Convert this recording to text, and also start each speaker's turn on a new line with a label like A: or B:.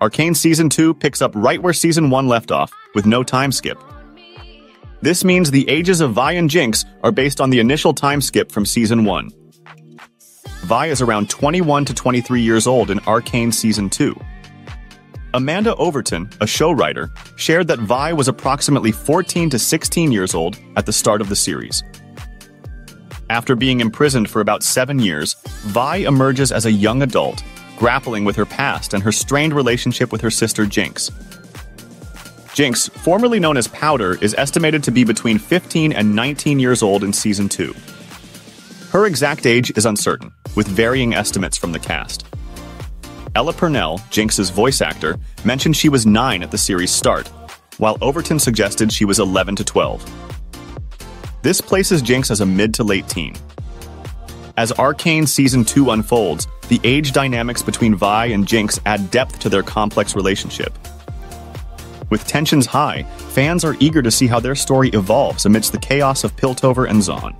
A: Arcane Season 2 picks up right where Season 1 left off, with no time skip. This means the ages of Vi and Jinx are based on the initial time skip from Season 1. Vi is around 21 to 23 years old in Arcane Season 2. Amanda Overton, a show writer, shared that Vi was approximately 14 to 16 years old at the start of the series. After being imprisoned for about seven years, Vi emerges as a young adult, grappling with her past and her strained relationship with her sister Jinx. Jinx, formerly known as Powder, is estimated to be between 15 and 19 years old in Season 2. Her exact age is uncertain, with varying estimates from the cast. Ella Purnell, Jinx's voice actor, mentioned she was 9 at the series' start, while Overton suggested she was 11 to 12. This places Jinx as a mid to late teen. As Arcane Season 2 unfolds, the age dynamics between Vi and Jinx add depth to their complex relationship. With tensions high, fans are eager to see how their story evolves amidst the chaos of Piltover and Zaun.